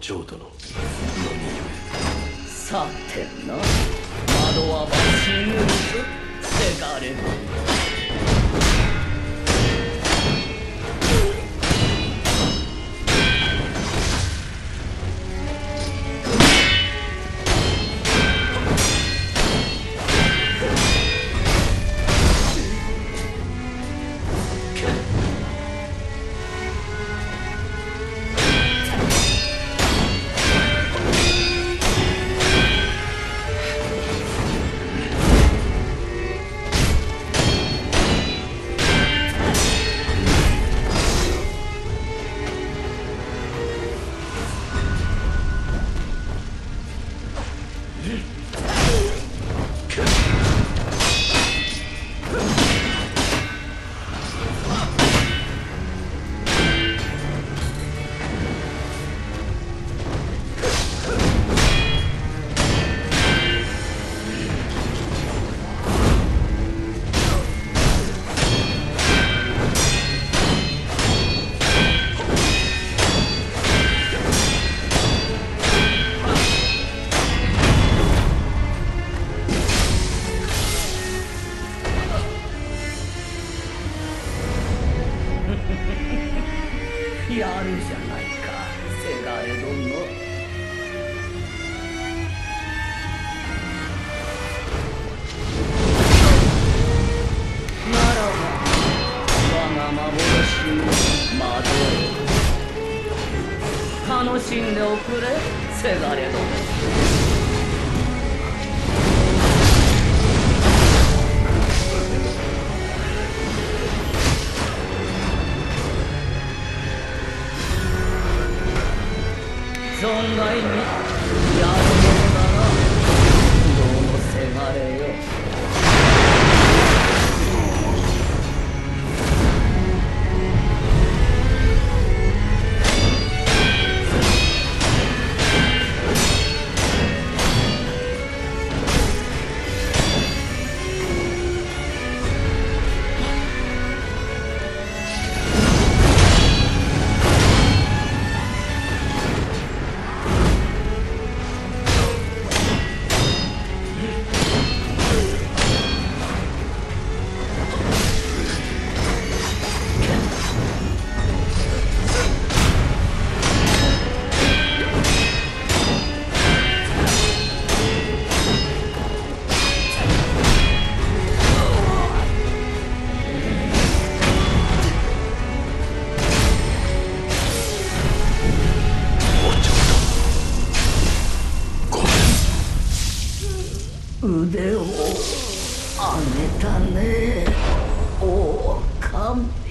長殿さてな。窓はバシやるじゃないか。せがれ殿ならば我が幻の窓へ楽しんでおくれせがれ殿存外に。やるあめだね。お完璧。